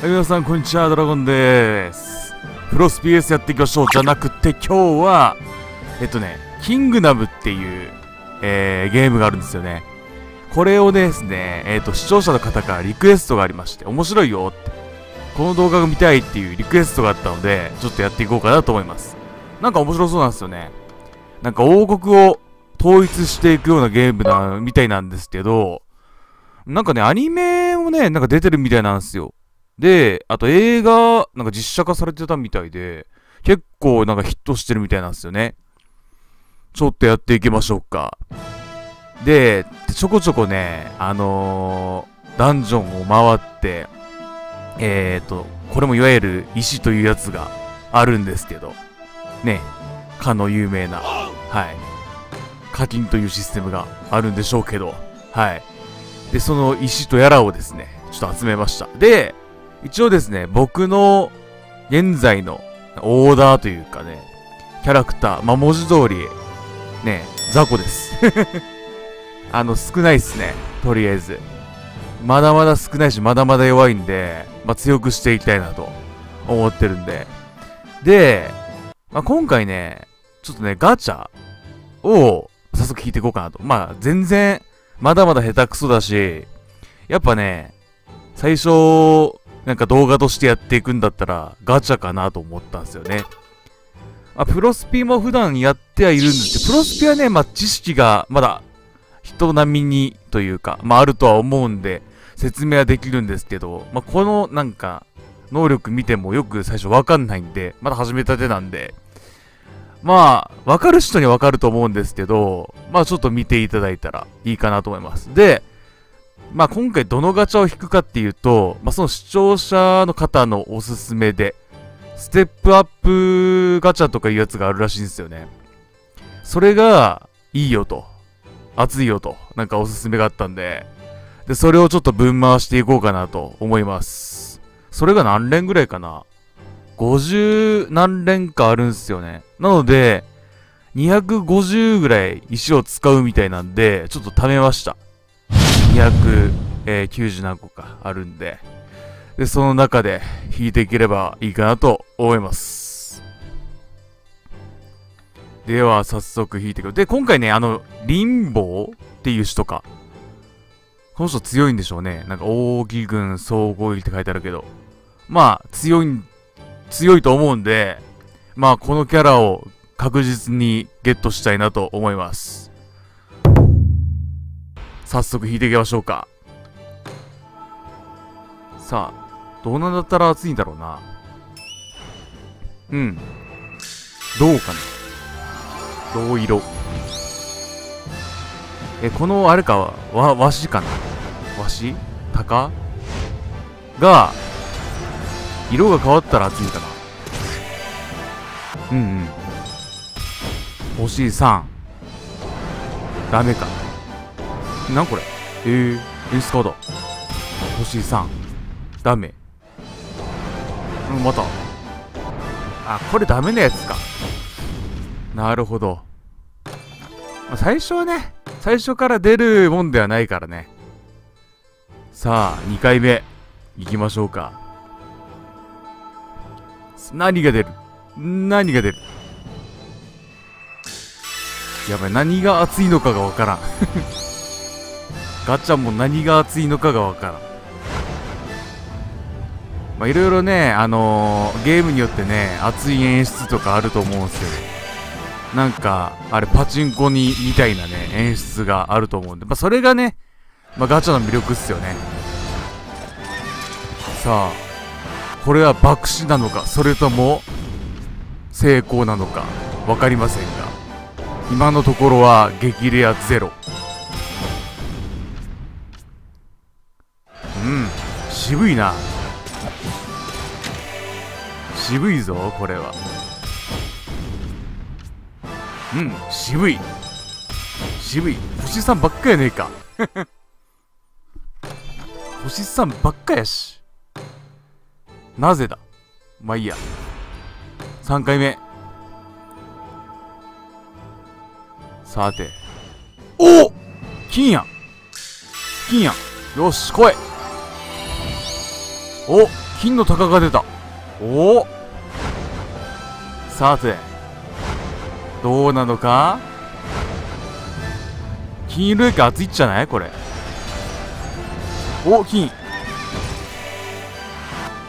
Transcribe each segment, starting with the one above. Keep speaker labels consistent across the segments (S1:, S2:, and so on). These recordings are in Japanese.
S1: はい、皆さん、こんにちは、ドラゴンです。プロス PS やっていきましょう。じゃなくて、今日は、えっとね、キングダムっていう、えー、ゲームがあるんですよね。これをですね、えっ、と、視聴者の方からリクエストがありまして、面白いよって、この動画が見たいっていうリクエストがあったので、ちょっとやっていこうかなと思います。なんか面白そうなんですよね。なんか王国を統一していくようなゲームな、みたいなんですけど、なんかね、アニメもね、なんか出てるみたいなんですよ。で、あと映画、なんか実写化されてたみたいで、結構なんかヒットしてるみたいなんですよね。ちょっとやっていきましょうか。で、ちょこちょこね、あのー、ダンジョンを回って、えーと、これもいわゆる石というやつがあるんですけど、ね、かの有名な、はい、課金というシステムがあるんでしょうけど、はい。で、その石とやらをですね、ちょっと集めました。で、一応ですね、僕の現在のオーダーというかね、キャラクター、まあ、文字通り、ね、雑魚です。あの、少ないっすね、とりあえず。まだまだ少ないし、まだまだ弱いんで、まあ、強くしていきたいなと思ってるんで。で、まあ、今回ね、ちょっとね、ガチャを早速引いていこうかなと。まあ、全然、まだまだ下手くそだし、やっぱね、最初、なんか動画としてやっていくんだったら、ガチャかなと思ったんですよね。あ、プロスピも普段やってはいるんですけど、プロスピはね、まあ、知識がまだ人並みにというか、まあ、あるとは思うんで、説明はできるんですけど、まあ、このなんか、能力見てもよく最初わかんないんで、まだ始めたてなんで、まあ、わかる人にわかると思うんですけど、まあちょっと見ていただいたらいいかなと思います。で、まあ今回どのガチャを引くかっていうと、まあその視聴者の方のおすすめで、ステップアップガチャとかいうやつがあるらしいんですよね。それが、いいよと。熱いよと。なんかおすすめがあったんで、で、それをちょっと分回していこうかなと思います。それが何連ぐらいかな？50何連かあるんすよね。なので、250ぐらい石を使うみたいなんで、ちょっと貯めました。290何個かあるんで。で、その中で引いていければいいかなと思います。では、早速引いていく。で、今回ね、あの、リンボーっていう人か。この人強いんでしょうね。なんか、大義軍総合撃って書いてあるけど。まあ、強い強いと思うんで、まあこのキャラを確実にゲットしたいなと思います。早速引いていきましょうか。さあ、どうなんだったら熱いんだろうな。うん。どうかな。銅色。え、このあれか、わ、わしかな。わし？鷹？が、色が変わったら熱いかなうんうん星3ダメかなんこれ？えー、演出カード。星3ダメ。うんまた。あこれダメなやつか。なるほど、まあ、最初はね最初から出るもんではないからね。さあ2回目。いきましょうか。何が出る？何が出る？やばい、何が熱いのかがわからん。ガチャも何が熱いのかがわからん。まあ、いろいろね、あのー、ゲームによってね、熱い演出とかあると思うんですよ。なんか、あれ、パチンコに、みたいなね、演出があると思うんで、まあ、それがね、まあ、ガチャの魅力っすよね。さあ、これは爆死なのかそれとも成功なのか分かりませんが今のところは激レアゼロ渋いな。渋いぞこれは。うん渋い。渋い。星さんばっかやねえか。星さんばっかやし。なぜだ。まあいいや。3回目。さて。お金やん。金やん。よし、来い。お金の鷹が出た。おおさてどうなのか？金色液熱いっじゃない？これ。お金。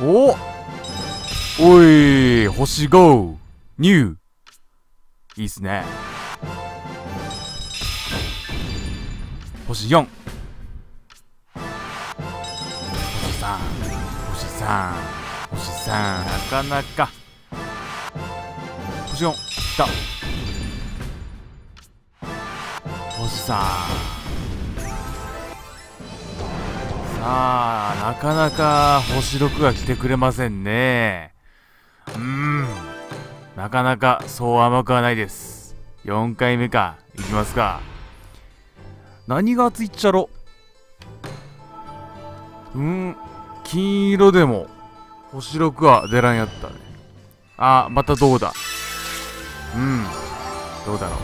S1: おおい星5ニュー。いいっすね。星4星3星3星3なかなか。星4きた。星3さあなかなか星6が来てくれませんね。うん。なかなかそう甘くはないです。4回目か。いきますか。何が熱いっちゃろ。うん。金色でも星6は出らんやったね。あまたどうだ。うん。どうだろう。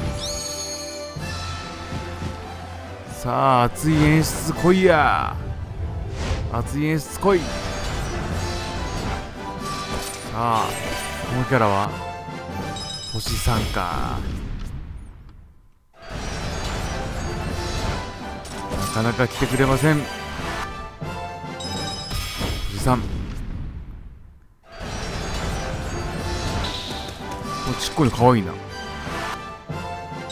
S1: さあ熱い演出来いや。熱い演出来い。さあこのキャラは？星3か。なかなか来てくれません。星3ちっこいのかわいいな。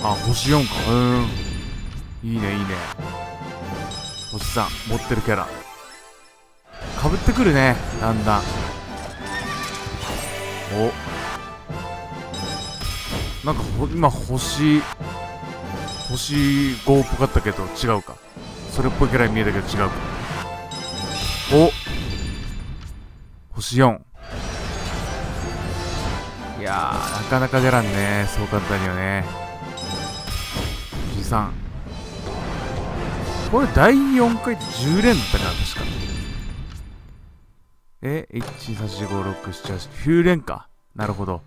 S1: あ星4か。うん。いいねいいね。星3持ってるキャラ。かぶってくるねだんだん。お。なんかほ今星星5っぽかったけど違うか。それっぽいキャラに見えたけど違うか。お。星4いやーなかなか出らんねそう簡単にはね星3これ第4回って10連だったかな確かえ、1、3、4、5、6、7、8、9連か。なるほど。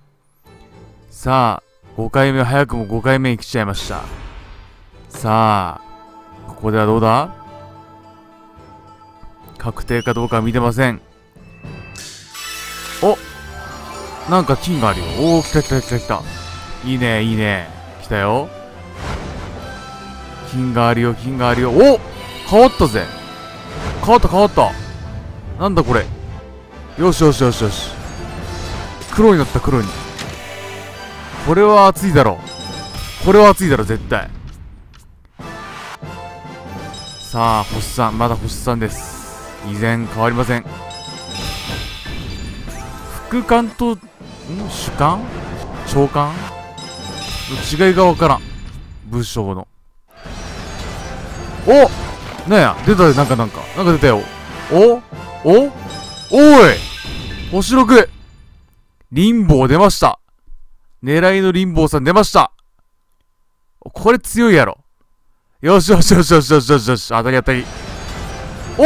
S1: さあ、5回目、早くも5回目に来ちゃいました。さあ、ここではどうだ？確定かどうかは見てません。なんか金があるよ。おー、来た来た来た来た。いいね、いいね。来たよ。金があるよ、金があるよ。お変わったぜ。変わった変わった。なんだこれ。よしよしよしよし。黒になった黒に。これは熱いだろう。これは熱いだろ、絶対。さあ、星3、まだ星3です。依然変わりません。副官と、主官？長官？の違いがわからん。武将の。おなんや、出たよ、なんかなんか。なんか出たよ。お？お？おい星6リンボー出ました狙いのリンボーさん出ましたこれ強いやろ。よしよしよしよしよしよしよし。当たり当たり。お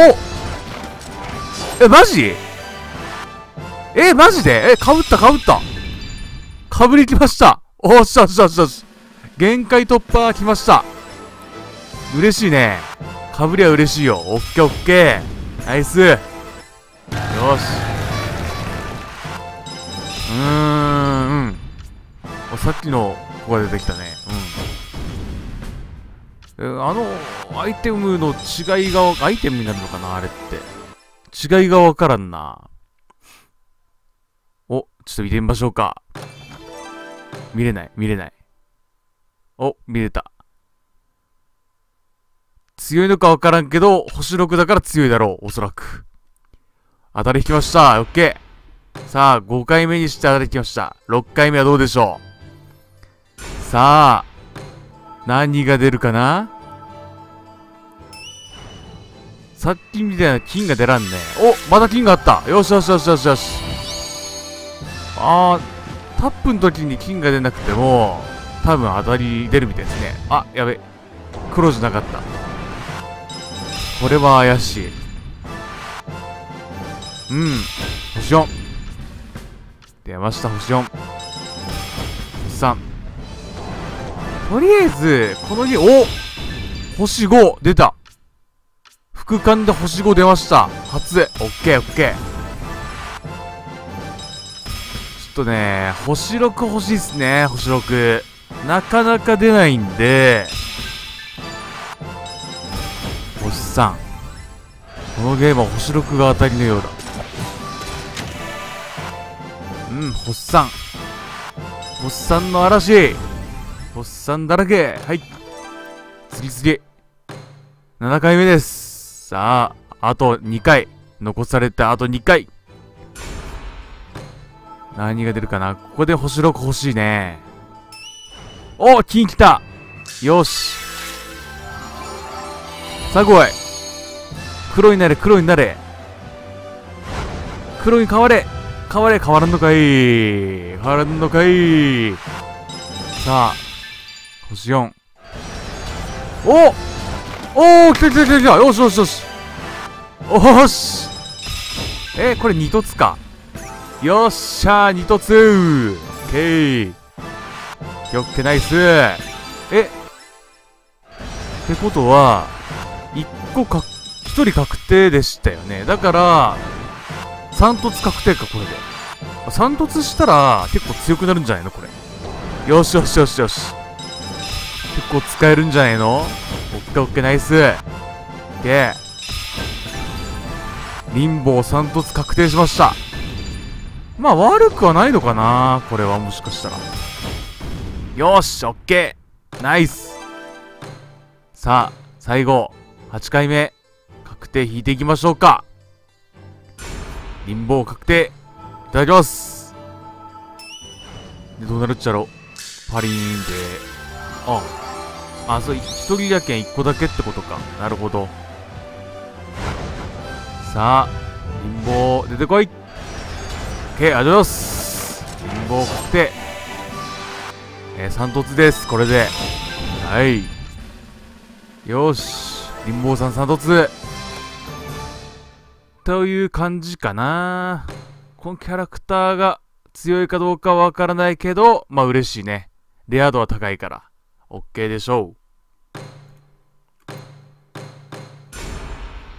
S1: え、マジ？え、マジで？え、かぶったかぶった。かぶりきました。おっしゃよしよしよし。限界突破来ました。嬉しいね。かぶりは嬉しいよ。オッケーオッケー。ナイス。よし。うーん、うん。さっきの子が出てきたね。うん。えあの、アイテムの違いが、アイテムになるのかなあれって。違いがわからんな。ちょっと見てみましょうか。見れない、見れない。お、見れた。強いのかわからんけど、星6だから強いだろう、おそらく。当たり引きました。オッケー。さあ、5回目にして当たり引きました。6回目はどうでしょうさあ、何が出るかな？さっきみたいな金が出らんね。おまた金があったよしよしよしよしよし。あー、タップの時に金が出なくても、多分当たり出るみたいですね。あ、やべ。黒じゃなかった。これは怪しい。うん。星4。出ました、星4。星3。とりあえず、この家、お星5出た副官で星5出ました。初で。オッケーオッケー。とね、星6欲しいっすね、星6。なかなか出ないんで、星3。このゲームは星6が当たりのようだ。うん、星3。星3の嵐星3だらけはい次次7回目ですさあ、あと2回。残されてあと2回。何が出るかな？ここで星6欲しいね。お金来た。よし。さあ来い黒になれ黒になれ。黒に変われ。変われ変わらんのかい。変わらんのかい。さあ星4おおお来た来た来た来た。よしよしよし。おーし。えこれ2凸か。よっしゃー2凸オッケー。よっけナイスえ。ってことは1個か1人確定でしたよね。だから3凸確定かこれで。3凸したら結構強くなるんじゃないのこれ。よしよしよしよし。結構使えるんじゃないの？オッケーオッケーナイス。オッケー。リンボー3凸確定しました。まあ悪くはないのかなこれはもしかしたら。よしオッケー。ナイス。さあ最後8回目。確定引いていきましょうか。リンボー確定。いただきます。でどうなるっちゃろパリーンで。ああそう一人やけん1個だけってことか。なるほど。さあリンボー出てこい。OK ありがとうございますリンボー確定えー、3凸ですこれではいよしリンボーさん3凸という感じかなこのキャラクターが強いかどうかわからないけど、まあ嬉しいね。レア度は高いから。OK でしょ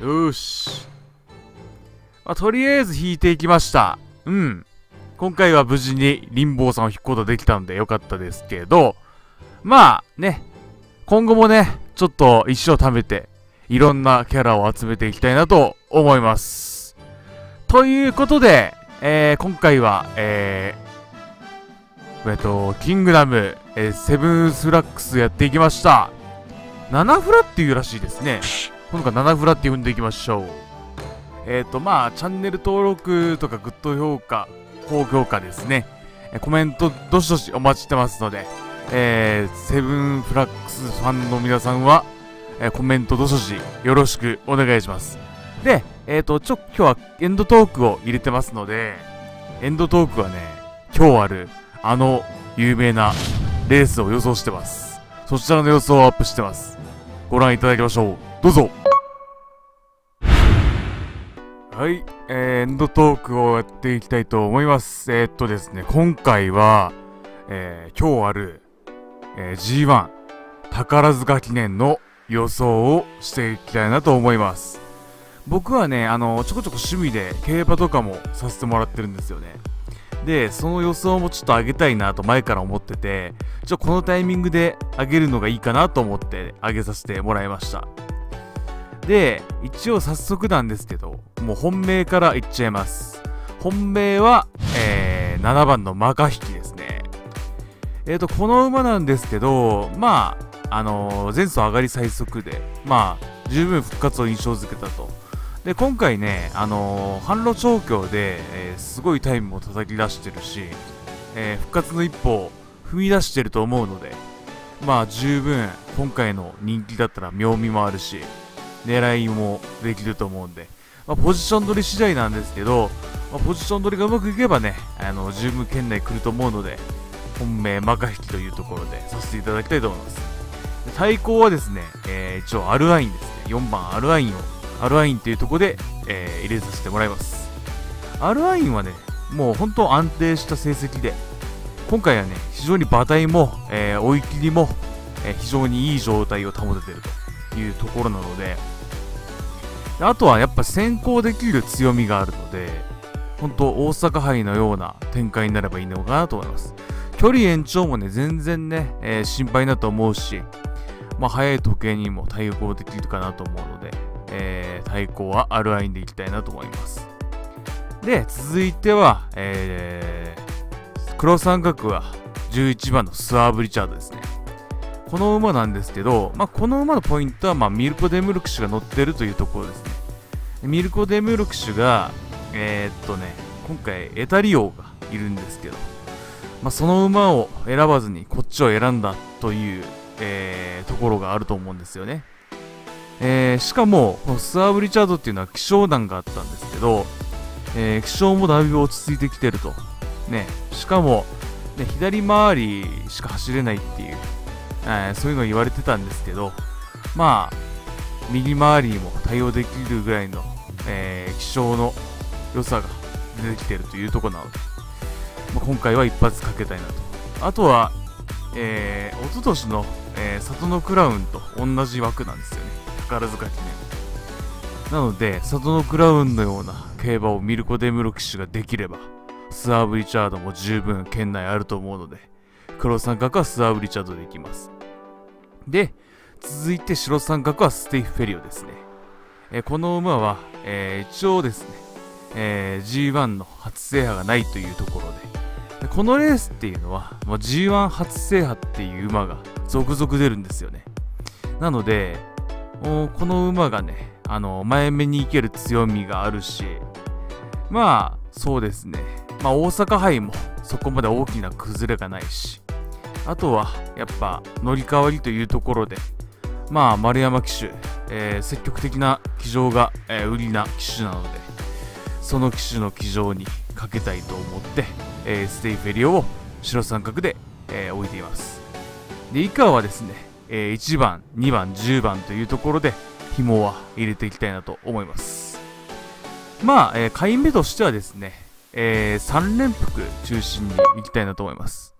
S1: う。よし。まあ、とりあえず引いていきました。うん。今回は無事にリンボーさんを引くことできたんでよかったですけど、まあね、今後もね、ちょっと石を貯めて、いろんなキャラを集めていきたいなと思います。ということで、えー、今回は、えー、えっと、キングダム、えー、セブンスラックスやっていきました。ナナフラっていうらしいですね。今回ナナフラって呼んでいきましょう。えっ、ー、と、まあ、チャンネル登録とかグッド評価、高評価ですね。えコメントどしどしお待ちしてますので、えー、セブンフラッグスファンの皆さんは、えー、コメントどしどしよろしくお願いします。で、えっ、ー、と、ちょ、今日はエンドトークを入れてますので、エンドトークはね、今日ある、あの有名なレースを予想してます。そちらの予想をアップしてます。ご覧いただきましょう。どうぞはい、えー、エンドトークをやっていきたいと思います。えー、っとですね、今回は、えー、今日ある、えー、G1 宝塚記念の予想をしていきたいなと思います。僕はね、あの、ちょこちょこ趣味で競馬とかもさせてもらってるんですよね。で、その予想もちょっと上げたいなと前から思ってて、ちょ、このタイミングで上げるのがいいかなと思って上げさせてもらいました。で、一応早速なんですけど、もう本命からいっちゃいます。本命は、えー、7番のマカ引きですね。えっ、ー、と、この馬なんですけど、まあ、あのー、前走上がり最速で、まあ、十分復活を印象づけたと。で、今回ね、あのー、販路調教で、えー、すごいタイムも叩き出してるし、えー、復活の一歩を踏み出してると思うので、まあ十分今回の人気だったら妙味もあるし、狙いもできると思うんで、まあ、ポジション取り次第なんですけど、まあ、ポジション取りがうまくいけばね、あの十分圏内来ると思うので、本命マカ引きというところでさせていただきたいと思います。対抗はですね、えー、一応アルアインですね、4番アルアインを、アルアインというところで、えー、入れさせてもらいます。アルアインはね、もう本当安定した成績で、今回はね、非常に馬体も、えー、追い切りも、え、非常にいい状態を保ててるというところなので、あとはやっぱ先行できる強みがあるので、本当大阪杯のような展開になればいいのかなと思います。距離延長もね、全然ね、えー、心配だと思うし、まあ、速い時計にも対応できるかなと思うので、えー、対抗はアルアインでいきたいなと思います。で、続いては、えー、黒三角は11番のスワーブ・リチャードですね。この馬なんですけど、まあ、この馬のポイントは、まあ、ミルコ・デムルクシュが乗ってるというところですね。ミルコ・デムルクシュが、えー、っとね、今回エタリオがいるんですけど、まあ、その馬を選ばずにこっちを選んだという、えー、ところがあると思うんですよね。えー、しかも、このスワーブ・リチャードっていうのは気象弾があったんですけど、えー、気象もだいぶ落ち着いてきてると。ね、しかも、ね、左回りしか走れないっていう、えー、そういうの言われてたんですけど、まあ、右回りにも対応できるぐらいの、えー、気象の良さが出てきてるというとこなので、まあ、今回は一発かけたいなと。あとは、えー、一昨年の、えー、里のクラウンと同じ枠なんですよね。宝塚記念。なので、里のクラウンのような競馬をミルコ・デムロ騎手ができれば、スワーブ・リチャードも十分圏内あると思うので、黒三角はスワーブ・リチャードでいきます。で、続いて白三角はステイフフェリオですね。え、この馬は、えー、一応ですね、えー、G1 の初制覇がないというところで、このレースっていうのは、まあ、G1 初制覇っていう馬が続々出るんですよね。なので、この馬がね、あの、前目に行ける強みがあるし、まあ、そうですね。まあ、大阪杯もそこまで大きな崩れがないし、あとは、やっぱ、乗り替わりというところで、まあ、丸山騎手、えー、積極的な騎乗が、えー、売りな騎手なので、その騎手の騎乗にかけたいと思って、えー、ステルヴィオを白三角で、え、置いています。で、以下はですね、え、1番、2番、10番というところで紐は入れていきたいなと思います。まあ、えー、買い目としてはですね、え、3連複中心に行きたいなと思います。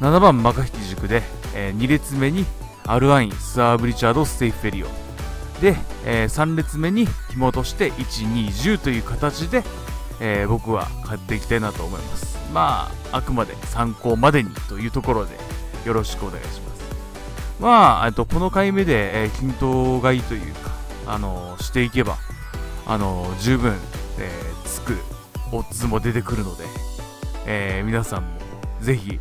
S1: 7番、マカヒキ軸で、えー、2列目にアルアイン、スワーヴリチャード、ステルヴィオ。で、えー、3列目に紐として1、2、10という形で、えー、僕は買っていきたいなと思います。まあ、あくまで参考までにというところでよろしくお願いします。まあ、とこの買い目で、えー、検討がいいというか、あの、していけば、あの、十分、えー、つくオッズも出てくるので、え、皆さんもぜひ、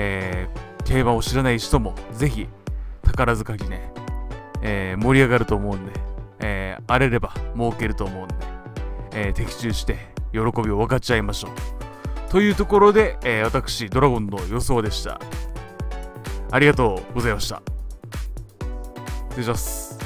S1: えー、競馬を知らない人もぜひ宝塚記念、えー、盛り上がると思うんで、えー、荒れれば儲けると思うんで、え、的中して喜びを分かっち合いましょう。というところで、え、私、ドラゴンの予想でした。ありがとうございました。失礼します。